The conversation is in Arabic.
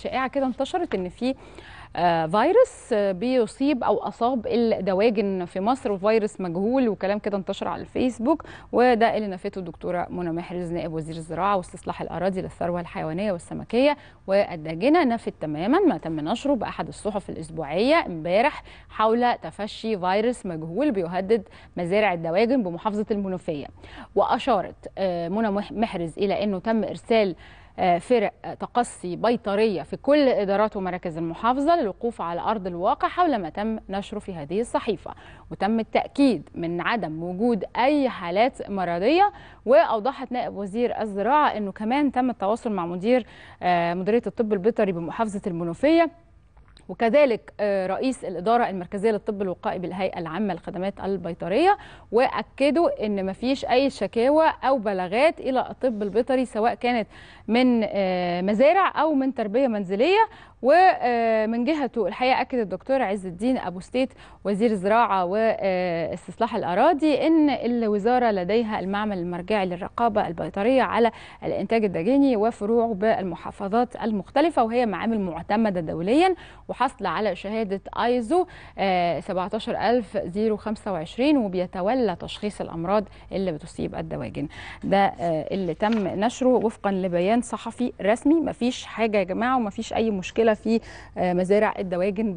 شائعة كده انتشرت إن في آه، فيروس آه، بيصيب أو أصاب الدواجن في مصر وفيروس مجهول وكلام كده انتشر على الفيسبوك. وده اللي نفته الدكتورة منى محرز نائب وزير الزراعة واستصلاح الأراضي للثروة الحيوانية والسمكية والداجنه نفت تماما ما تم نشره بأحد الصحف الأسبوعية امبارح حول تفشي فيروس مجهول بيهدد مزارع الدواجن بمحافظة المنوفية. وأشارت آه، منى مح- محرز إلى إنه تم إرسال فرق تقصي بيطرية في كل إدارات ومراكز المحافظة للوقوف على أرض الواقع حول ما تم نشره في هذه الصحيفة. وتم التأكيد من عدم وجود أي حالات مرضية وأوضحت نائب وزير الزراعة إنه كمان تم التواصل مع مدير آه، مديرية الطب البيطري بمحافظة المنوفية وكذلك آه، رئيس الإدارة المركزية للطب الوقائي بالهيئة العامة للخدمات البيطرية وأكدوا أن مفيش أي شكاوى أو بلاغات إلى الطب البيطري سواء كانت من آه، مزارع أو من تربية منزلية ومن جهته الحقيقة أكد الدكتور عز الدين أبو ستيت وزير الزراعة واستصلاح الأراضي أن الوزارة لديها المعمل المرجعي للرقابة البيطرية على الإنتاج الدجيني وفروعه بالمحافظات المختلفة وهي معامل معتمدة دوليا وحصل على شهادة آيزو 17025 وبيتولى تشخيص الأمراض اللي بتصيب الدواجن. ده آه، اللي تم نشره وفقا لبيان صحفي رسمي. مفيش حاجة يا جماعة ومفيش أي مشكلة في آه، مزارع الدواجن